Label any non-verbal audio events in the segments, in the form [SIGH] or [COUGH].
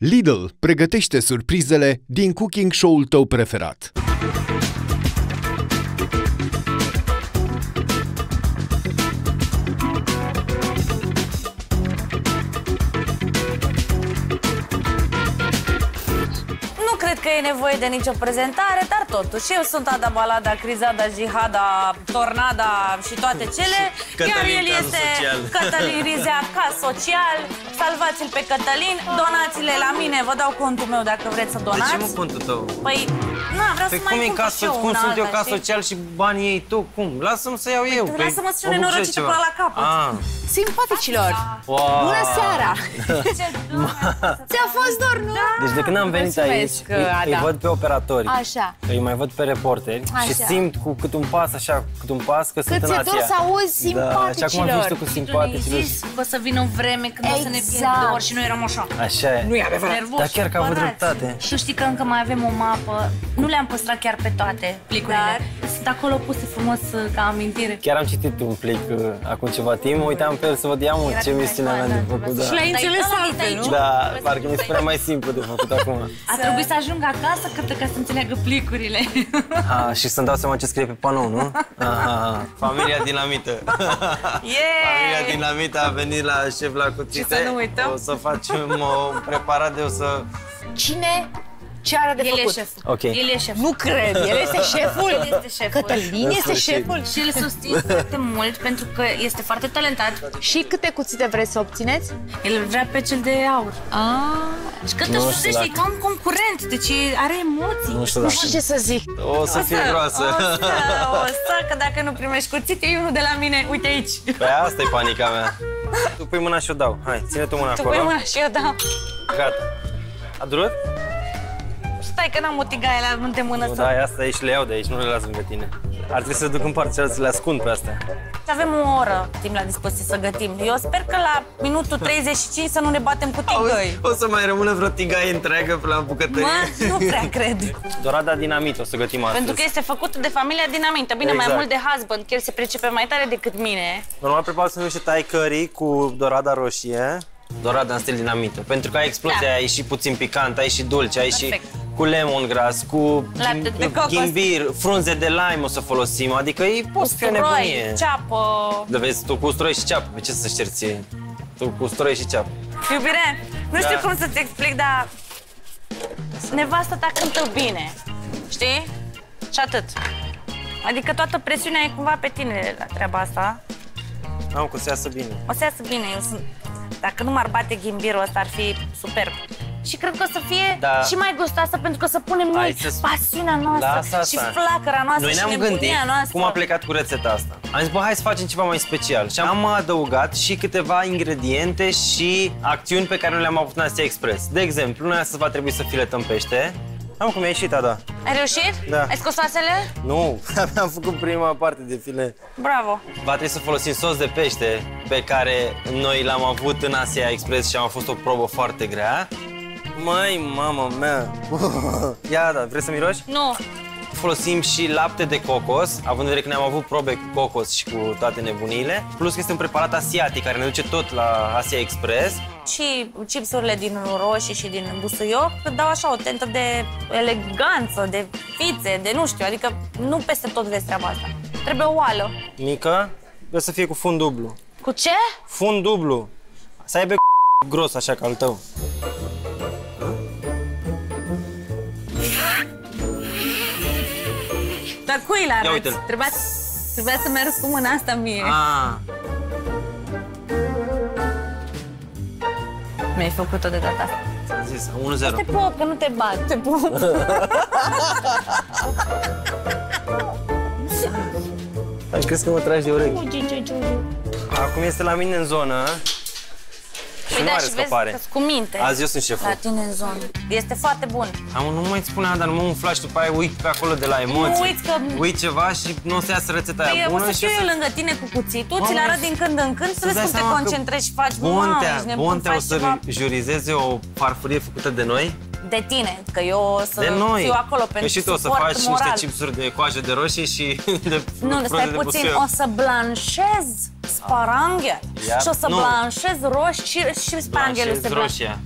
Lidl pregătește surprizele din cooking show-ul tău preferat. E nevoie de nicio prezentare, dar totuși eu sunt Ada Balada, Crizada, Jihada, Tornada și toate cele. Cătălin, iar el cazul este social. Cătălin Rizea, caz social. Salvați-l pe Cătălin, donați-le la mine, vă dau contul meu dacă vreți să De ce donați. mă contul tău? Păi, na, vreau Pe să mai cum e cumpăr ca și eu cum una sunt eu alta, ca știi? social și banii ei tu? Cum? Lasă-mă să iau eu. Păi, lasă-mă să fiu mă bucurez nenorocită ceva. până la capăt. Ah. Simpaticilor! Wow. Bună seara! [LAUGHS] Ce doamne, Ți-a fost dor, nu? Deci de când am venit aici, Mulțumesc, îi, îi Ada. văd pe operatori, Așa. îi mai văd pe reporteri Așa. și simt cu cât un pas, așa, cât un pas, că sunt Cât în ți-e Asia. dor să auzi Da, și acum am văzut simpaticilor. cu Tu ne-ai simpaticilor. zis că o să vină o vreme când o să ne fie Exact. dor și noi eram așa. Așa e. Nu e adevărat. Nervoși, Dar chiar că a avut supărați. dreptate. Și știi că încă mai avem o mapă. Nu le-am păstrat chiar pe toate plicurile. Sunt acolo puse frumos uh, ca amintire. Chiar am citit un plic uh, acum ceva timp, mă uitam pe el să văd, ia mă, ce misiune aveam de făcut, da. Și l-ai înțeles altfel, nu? Da, parcă mi se pare mai simplu de făcut acum. A trebuit să ajung acasă cred, ca să înțeleagă plicurile. Ah, și să-mi dau seama ce scrie pe panou, nu? [LAUGHS] Aha. Familia Dinamită. [LAUGHS] Familia Yeah! Dinamită a venit la șef la cuțite. Și să nu uităm. O să facem o preparat de o să... Cine ce are de El e făcut? șeful. Ok. El e șeful. Nu cred, el este șeful. El este șeful. Cătălin este sfârșit. șeful. Și îl susțin foarte mult pentru că este foarte talentat. Și câte cuțite vreți să obțineți? El vrea pe cel de aur. Ah, Și că Nu te știu știi, e dacă- ca un concurent, deci are emoții. Nu știu nu dacă... știu ce să zic. O să fie groasă. O să, o să, că dacă nu primești cuțite, e unul de la mine, uite aici. Pe asta e panica mea. Tu pui mâna și o dau. Hai, ține tu mâna Tu acolo. pui mâna și eu dau. Gata. A durut? Stai că n-am o tigaie la de mână Nu, să... da, asta aici le iau de aici, nu le las lângă tine. Ar trebui să le duc în parte celălalt, să le ascund pe astea. Avem o oră timp la dispoziție să gătim. Eu sper că la minutul [LAUGHS] 35 să nu ne batem cu tigăi. O să mai rămână vreo tigaie întreagă pe la bucătărie. Mă, nu prea [LAUGHS] cred. Dorada dinamit o să gătim astăzi. Pentru că este făcută de familia Dinamită. Bine, mai Exact. mult de husband, că el se pricepe mai tare decât mine. Normal prepar să niște tai curry cu dorada roșie. Dorada în stil dinamită. Pentru că ai explozia, Da. ai și puțin picant, ai și dulce, ai Perfect. și cu lemongrass, cu Lapte de ghim- cocos. ghimbir, frunze de lime o să folosim. Adică e poate să fie o Usturoi, nebunie. ceapă. De vezi, tu cu usturoi și ceapă. Pe ce să șterți ție? Tu cu usturoi și ceapă. Iubire, nu știu Da. cum să-ți explic, dar nevasta ta cântă bine, știi? Și atât. Adică toată presiunea e cumva pe tine la treaba asta. Am cu să iasă bine. O să iasă bine, eu sunt... Dacă nu m-ar bate ghimbirul ăsta, ar fi superb. Și cred că o să fie Da. și mai gustoasă pentru că o să punem noi Hai să- pasiunea noastră Lasă și asta. flacăra noastră Noi și ne-am nebunia gândit noastră. cum a plecat cu rețeta asta. Am zis, bă, hai să facem ceva mai special. Și am adăugat și câteva ingrediente și acțiuni pe care nu le-am avut în Asia Express. De exemplu, noi astăzi va trebui să filetăm pește. Am cum e ieșit, da. Ai reușit? Da. Ai scos oasele? Nu, [LAUGHS] am făcut prima parte de file. Bravo! Va trebui să folosim sos de pește pe care noi l-am avut în Asia Express și am fost o probă foarte grea. Măi, mama mea! [LAUGHS] Ia, da, vrei să miroși? Nu, Folosim și lapte de cocos, având în vedere că ne-am avut probe cu cocos și cu toate nebunile. Plus că este un preparat asiatic care ne duce tot la Asia Express. și chipsurile din roșii și din busuioc dau așa o tentă de eleganță, de fițe, de nu știu, adică nu peste tot vezi treaba asta. Trebuie o oală. Mică, trebuie să fie cu fund dublu. Cu ce? Fund dublu. Să aibă [LAUGHS] gros așa ca al tău. Dar cui l arăți? uite-l. Trebuia, trebuia să merg cu mâna asta mie. Ah, Mi-ai făcut-o de data asta. am zis, Te 1-0. pup, că nu te bat. Te pup. Ai crezi că mă tragi de urechi? Acum este la mine în zonă și Păi nu da, are și vezi scăpare. că cu minte. Azi eu sunt șeful. La tine în zonă. Este foarte bun. Am, nu mai spune dar nu mă umfla și după aia uit pe acolo de la emoții. Nu uiți că- Uit ceva și nu o să iasă rețeta Păi aia o bună să și fiu eu lângă tine cu cuțitul, ți-l Mamă, arăt din când în când, să să-ți vezi dai cum te seama că concentrezi și faci, mamă, Bontea, ești nebun, Bontea o faci să ceva jurizeze o farfurie făcută de noi. de tine, că eu o să De noi. fiu acolo Că pentru și tu o să suport faci moral. niște chipsuri de coajă de roșii și [LAUGHS] de Nu, frunze stai de puțin, busuioc. o să blanșez sparanghe Ia- și o să nu. blanșez roșii și, și sparanghelul se Blanșez blanșează. roșia.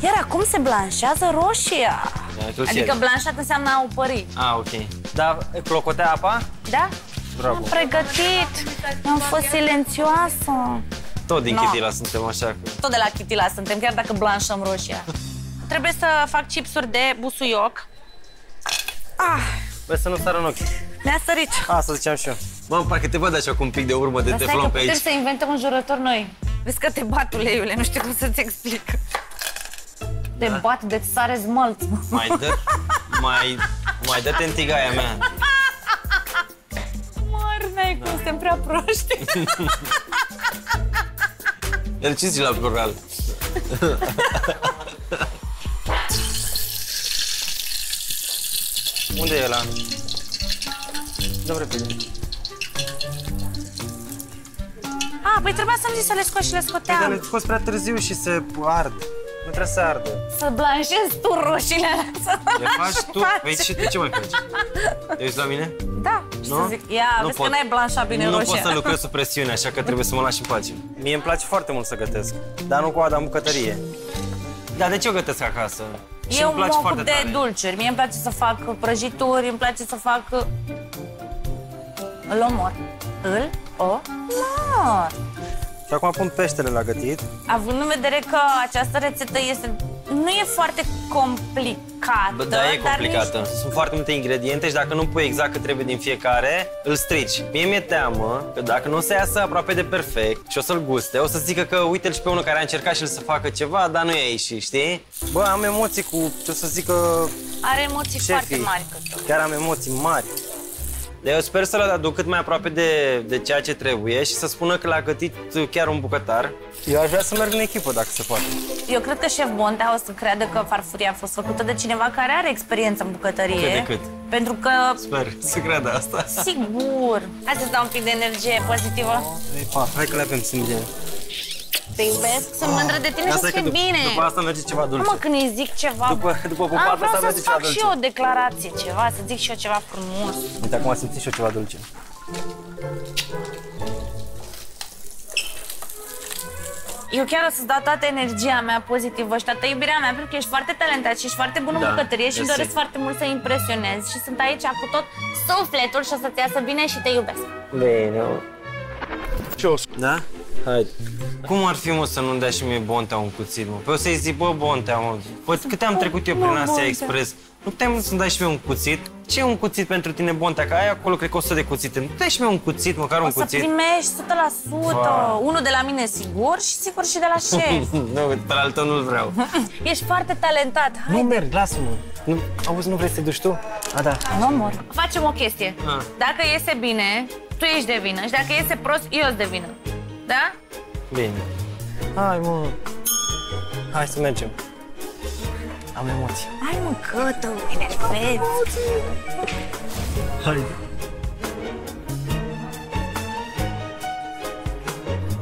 Iar acum se blanșează roșia. tu Adică știi. blanșat înseamnă a upări. Ah, ok. Dar clocotea apa? Da? Bravo. Am pregătit. Am fost silențioasă. Tot din No. Chitila suntem așa. că- Tot de la Chitila suntem, chiar dacă blanșăm roșia. [LAUGHS] Trebuie să fac chipsuri de busuioc. Ah, Bă, să nu sară în ochi. ne-a sărit. Asta ziceam și eu. Mă, parcă te văd așa cu un pic de urmă de Dar stai că teflon pe putem aici. să inventăm un jurător noi. Vezi că te bat uleiule, nu știu cum să-ți explic. Te Da. bat de sare smalt. Mai dă, mai, mai dă-te în tigaia mea. Măr, n-ai cum, suntem prea proști. El ce zici la plural? Unde e ăla? Dă repede. Ah, păi trebuia să-mi zici să le scot și le Păi, dar scoteam. le scos prea târziu și se ard. Nu trebuie să ardă. Să blanșezi tu roșiile alea, să Le faci tu? Păi și tu ce mai faci? Te uiți la mine? Da, ce Nu? să zic. Ia, Nu vezi pot. că n-ai blanșat bine nu roșia. pot să lucrez sub presiune, așa că trebuie să mă lași în pace. Mie îmi place foarte mult să gătesc, dar nu cu Ada în bucătărie. Dar de ce o gătesc acasă? Și Eu îmi mă place ocup foarte de tare. dulciuri. Mie îmi place să fac prăjituri, îmi place să fac... Îl omor. Îl omor. Și acum pun peștele la gătit. Având în vedere că această rețetă este... Nu e foarte complicată. Bă, da, e dar complicată. Sunt foarte multe ingrediente și dacă nu pui exact cât trebuie din fiecare, îl strici. Mie mi-e teamă că dacă nu o să iasă aproape de perfect și o să-l guste, o să zică că uite-l și pe unul care a încercat și el să facă ceva, dar nu e ieșit, știi? Bă, am emoții cu, ce o să zică nici- Are emoții foarte șefii. mari. Cătălin. Chiar am emoții mari. Dar eu sper să-l aduc cât mai aproape de, de ceea ce trebuie și să spună că l-a gătit chiar un bucătar. Eu aș vrea să merg în echipă, dacă se poate. Eu cred că șef Bontea o să creadă că farfuria a fost făcută de cineva care are experiență în bucătărie. Cât de cât. Pentru că, Sper să creadă asta. sigur, hai să-ți dau un pic de energie pozitivă. Ei, pa, hai că le avem sânge. Te iubesc, sunt mândră de tine Asta și e că ce după, bine. după asta merge ceva Nu dulce. mă, când îi zic ceva... După- după A, pupata vreau asta să merge ceva fac dulce. și eu o declarație, ceva, să zic și eu ceva frumos. Uite, acum simțit și eu ceva dulce. Eu chiar o să-ți dau toată energia mea pozitivă și toată iubirea mea, pentru că ești foarte talentat și ești foarte bun în Da, bucătărie și mersi. doresc foarte mult să impresionezi și sunt aici cu tot sufletul și o să-ți iasă bine și te iubesc. Bine. Ce o Da? Hai. Cum ar fi, mă, să nu-mi dea și mie Bontea un cuțit, mă? Păi o să-i zic, bă, Bontea, mă, bă, câte am trecut eu prin Mă, Asia Bontea. Express? Nu puteai să-mi dai și mie un cuțit? Ce e un cuțit pentru tine, Bontea? Că ai acolo, cred că 100 de cuțite. Nu dai și mie un cuțit, măcar un O să cuțit? primești 100%, Vai. unul de la mine sigur și sigur și de la șef. [LAUGHS] nu, pe altă nu-l vreau. [LAUGHS] Ești foarte talentat, nu hai, merg, lasă-mă. Nu, auzi, nu vrei să te duci tu? A, da. mă mor. Facem o chestie. Ah. Dacă iese bine, tu ești de vină și dacă iese prost, eu sunt de vină. Da? Bine. Hai, mă. Hai să mergem. Am emoții. Hai mă, cătă, enervezi. Hai.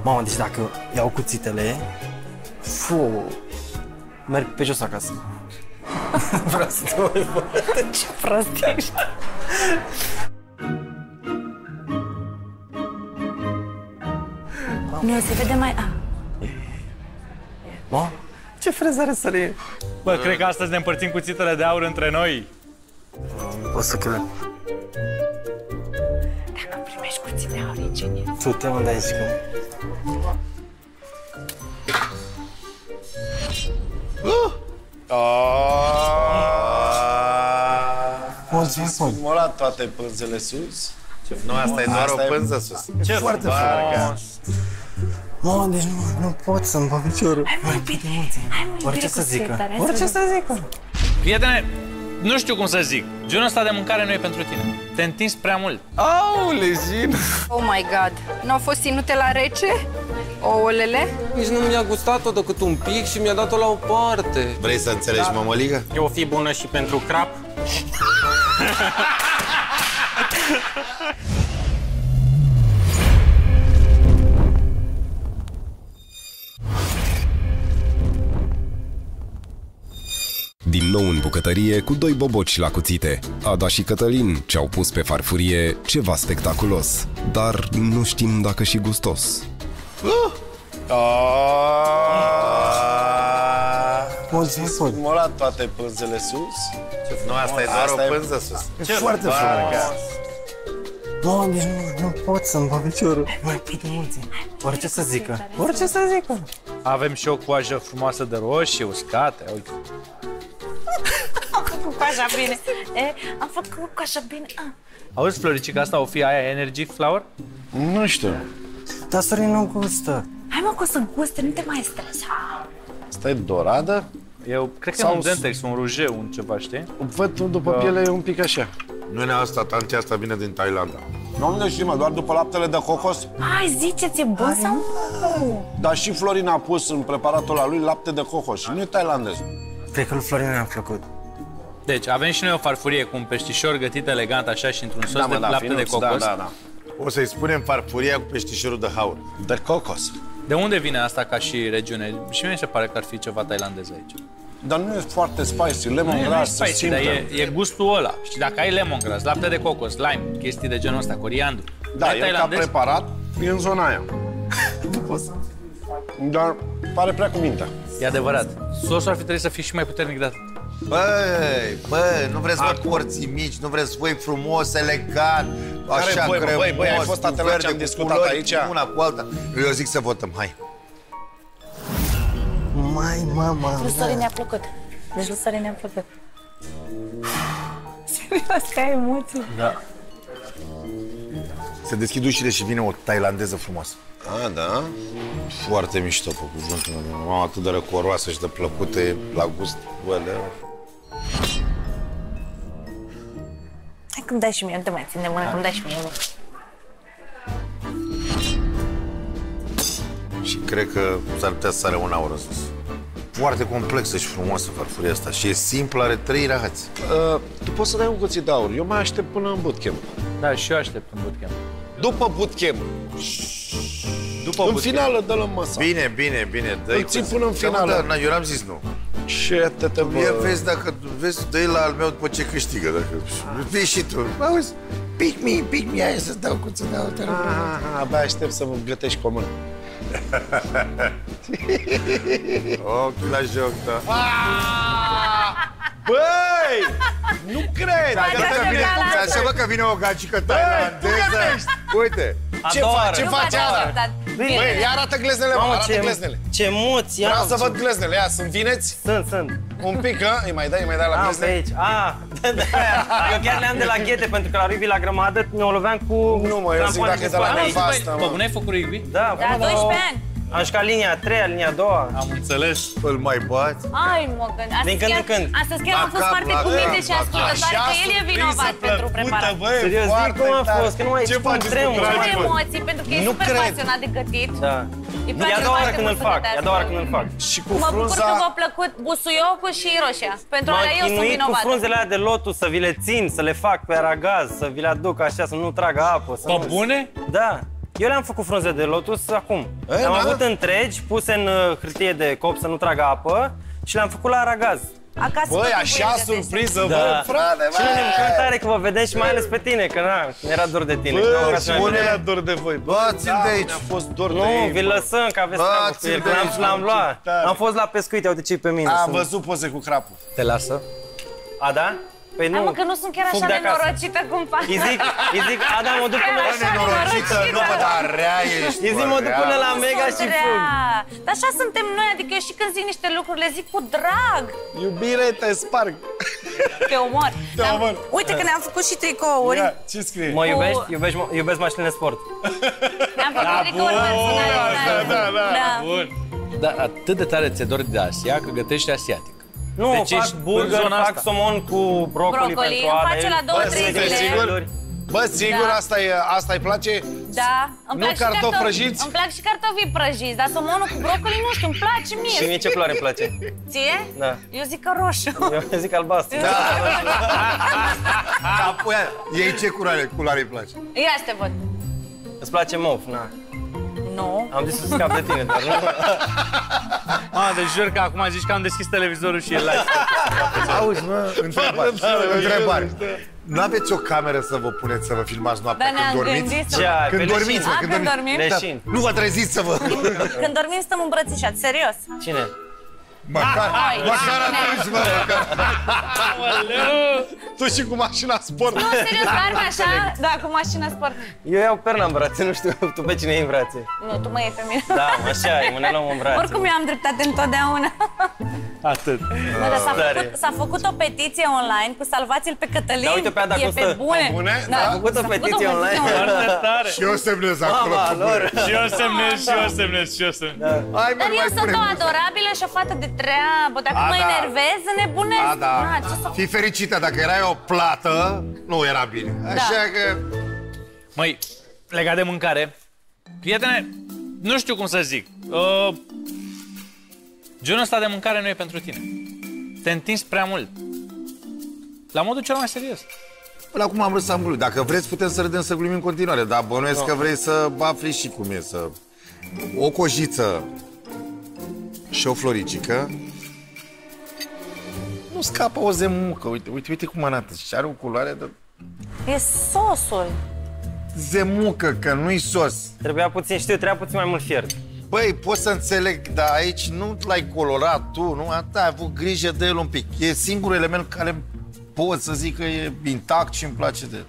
Mamă, deci dacă iau cuțitele, fu, merg pe jos acasă. [LAUGHS] Vreau să te mai văd. Ce prost ești. Nu, se vede mai... Ah. Mă, ce frezare sărie. Bă, cred că astăzi ne împărțim cuțitele de aur între noi. O să cred. Dacă primești cuțit de aur, e genial. Tu te mă de aici, că... Mulțumesc, mă. Smolat toate pânzele sus. Nu, asta e doar Asta o e- pânză sus. Ce Foarte frumos. Frumos. Mă, deci nu, nu pot să-mi bag piciorul. Hai mă, iubire, hai mă, Orice iubire să cu zică. setare, hai Orice vedem. să zică. Prietene, nu știu cum să zic. Genul ăsta de mâncare nu e pentru tine. Te întinzi prea mult. Au, lejin. Oh my god. N-au fost ținute la rece? Ouălele? Nici nu mi-a gustat-o decât un pic și mi-a dat-o la o parte. Vrei să înțelegi mămăligă? E o fi bună și pentru crap? [LAUGHS] Din nou în bucătărie cu doi boboci la cuțite. Ada și Cătălin ce-au pus pe farfurie ceva spectaculos, dar nu știm dacă și gustos. Mulți, Ai mulți. smolat toate pânzele sus? Nu, asta e doar Asta e- o pânză sus. E foarte frumos. Doamne, nu, nu pot să-mi bag piciorul. Mai câte mulți. Orice să zică. Orice să zică. Avem și o coajă frumoasă de roșie, uscate. Uite. Am făcut cu așa bine. E, am făcut cu așa bine. Ah. Auzi, Floricica, asta o fi aia Energy Flower? Nu știu. Dar Sorin nu gustă. Hai mă că o să guste, nu te mai stresa. Asta e doradă? Eu cred că Sau e un Dentex, un rujeu, un ceva, știi? Văd după piele e un pic așa. Nu e asta, tantea asta vine din Thailanda. Nu ne știm, mă, doar după laptele de cocos. Hai, ziceți, e bun sau nu? Dar și Florin a pus în preparatul ăla lui lapte de cocos și nu e tailandez. Cred că lui Florin a plăcut. Deci, avem și noi o farfurie cu un peștișor gătit elegant așa și într-un sos Da, mă, de da, lapte de finuț, cocos. Da, da, da. O să-i spunem farfuria cu peștișorul de haur. De cocos. De unde vine asta ca și regiune? Și mie mi se pare că ar fi ceva tailandez aici. Dar nu e foarte spicy, Nu lemon e, nu e grass, se spicy, dar simte. e, e gustul ăla. Și dacă ai lemongrass, lapte de cocos, lime, chestii de genul ăsta, coriandru. Da, ai e ca preparat, e în zona aia. [LAUGHS] Dar pare prea cu mintea. E adevărat. Sosul ar fi trebuit să fie și mai puternic de atât. Băi, băi, nu vreți voi porții mici, nu vreți voi frumos, elegant, așa voi, mă, cremos, băi, băi, ai fost cu atent la ce am verde, cu discutat culori, aici? Una cu alta. Eu zic să votăm, hai. Mai, mama. Lui Sorin ne-a plăcut. Deci lui Sorin ne-a plăcut. Serios, că ai emoții. Se deschid ușile și vine o tailandeză frumoasă. A, da? Foarte mișto pe cuvântul meu. Mamă, atât de răcoroasă și de plăcute la gust. Băle. Hai că-mi dai și mie, nu te mai țin de mână, că-mi dai și mie. mă. Și cred că s-ar putea să sare un aur în sus. Foarte complexă și frumoasă farfuria asta. Și e simplă, are trei rahați. Uh, tu poți să dai un cuțit de aur. Eu mai aștept până în bootcamp. Da, și eu aștept în bootcamp. După bootcamp. După În bootcamp. finală dă-l în masa. Bine, bine, bine. Dă-i Îl ții cu- până în Da, mă, finală. Da, eu n-am zis nu. Ce te te Ia vezi dacă vezi, dă la al meu după ce câștigă. Dacă... Vezi și tu. Auzi, pic mi, pic mi, aia să-ți dau cu să dau. te rog. Ah, abia aștept să vă gătești cu o mână. [LAUGHS] Ochi la joc, da. Băi! Nu cred! Poate Uite, să vine, fie la așa vă că vine o gagică tailandeză. Uite, Ce, Adoră. fa- ce Nu face v-ați ala? așteptat. Băi, Bine. ia arată gleznele, mă, Mamă, arată ce, gleznele. ce emoții Vreau am. să văd gleznele, ia, sunt vineți? Sunt, sunt. Un pic, hă? Îi mai dai, îi mai dai la Am pe glezne? aici. Ah, da, da. Eu chiar le-am de la ghete, pentru că la rugby la grămadă ne-o loveam cu... Nu, mă, eu zic trampoane dacă e cu de la spate. nevastă, Bă, mă. bune ai făcut rugby? Da, Da, până la 12 ani. Am jucat linia a treia, linia a doua. Am înțeles. îl mai bați. Ai, mă, că astăzi Din când chiar, în când. astăzi chiar La am fost cap, foarte la cuminte cap, și la ascultătoare că el e vinovat pentru preparat. băi, Serios, zic cum a fost, că nu mai Ce știu faceți, tremur. cu Ce dragii, mă? emoții, pentru că e Nu super cred. pasionat de gătit. Da. Îi E place a doua oară foarte când îl mult să fac, e a doua oară când îl fac. Și cu Mă bucur că frunza... v-a plăcut busuiocul și roșia. Pentru M-am alea eu sunt chinuit cu vinovată. frunzele alea de lotus să vi le țin, să le fac pe aragaz, să vi le aduc așa, să nu tragă apă. Să Pe nu... bune? Da. Eu le-am făcut frunze de lotus acum. Le-am da? avut întregi, puse în uh, hârtie de cop să nu tragă apă și le-am făcut la aragaz. Acasă Băi, tot așa timpul e surpriză, Da. bă, frate, Și ne bă! bucurăm tare că vă vedem și mai ales pe tine, că na, ne era dor de tine. Nu, Bă, ca și să ne bune vedem. la dor de voi. Bă, țin de aici. A fost dor de Nu, ei. vi lăsăm că aveți Bă, treabă cu țin el, de că l-am, aici, l-am luat. tare. Am fost la pescuit, uite ce pe mine. Am sunt. văzut poze cu crapul. Te lasă? A, da? Păi nu. Hai mă, că nu sunt chiar Fug așa de acasă. nenorocită cum fac. Îi zic, îi zic, Ada, mă duc Chiar până așa Nenorocită, nu, bă, dar rea ești. Îi zic, bă, mă duc rea. până la Mega și Sunt fug. rea. Dar așa suntem noi, adică eu și când zic niște lucruri le zic cu drag. Iubire, te sparg. Te omor. Te Dar omor. Uite că ne-am făcut și tricouri. Ia, ce scrie? Mă iubești? Iubești, mă- iubesc mașinile sport. Ne-am făcut tricouri personale. da, da, da. Bun. Dar atât de tare ți-e dor de Asia că gătești asiatic. Nu, Deci fac ești în burger, zona fac asta. somon cu brocoli, Brocoli, pentru îmi Ada. face la două, Bă, trei sunteți zile. siguri? Bă, sigur, Da. asta e, asta îi place? Da, îmi Nu plac și cartofi cartofi prăjiți? Îmi plac și cartofii prăjiți, dar somonul cu brocoli nu știu, îmi place mie. Și mie ce culoare îmi place? Ție? Da. Eu zic că roșu. Eu zic albastru. Da. Apoi, ei ce culoare, culoare îi place? Ia să te văd. Îți place mov, na. Nu. Am zis să scap de tine, dar nu. [LAUGHS] Ah, deci jur că acum zici că am deschis televizorul și e live. Auzi, mă, întrebare. [LAUGHS] întrebare. Nu aveți o cameră să vă puneți să vă filmați noaptea Dar când ne-am dormiți? gândit să... Ce ai? Când Pe dormiți, leșin. mă, A, când când dormiți. dormim? Leșin. Nu vă treziți să vă... Când dormim stăm îmbrățișați, serios. Cine? Măcar, Hai. măcar atunci, mă, măcar. Tu și cu mașina sport. Nu, serios, arme așa, da, cu mașina sport. Eu iau perna în brațe, nu știu tu pe cine iei în brațe. Nu, tu mă iei pe mine. Da, așa e, mă ne luăm în brațe. Oricum eu am dreptate întotdeauna. Atât. Da, dar s-a Tare. făcut, s-a făcut o petiție online cu salvați-l pe Cătălin. Da, uite pe aia dacă e o pe să- bune. bune? Da, Da. a făcut o petiție online. Foarte tare. Și eu semnez acolo. Mama cu lor. bune. Și eu semnez, și eu semnez, și eu semnez. Hai, mă, Dar mai eu sunt pune o mult. adorabilă și o fată de treabă. Dacă A, mă da. enervez, nebunesc. A, da. Na, ce să Fii fericită, dacă erai o plată, nu era bine. Așa Da. că... Măi, legat de mâncare, prietene, nu știu cum să zic. Uh, genul ăsta de mâncare nu e pentru tine. Te întinzi prea mult. La modul cel mai serios. Până acum am râs să am glumit. Dacă vreți, putem să râdem, să glumim în continuare. Dar bănuiesc că vrei să afli și cum e să... O cojiță și o floricică nu scapă o zemucă. Uite, uite, uite cum arată. Și are o culoare de E sosul. zemucă, că nu-i sos. Trebuia puțin, știu, trebuia puțin mai mult fiert. Băi, pot să înțeleg, dar aici nu l-ai colorat tu, nu? Ata, ai avut grijă de el un pic. E singurul element care pot să zic că e intact și îmi place de el.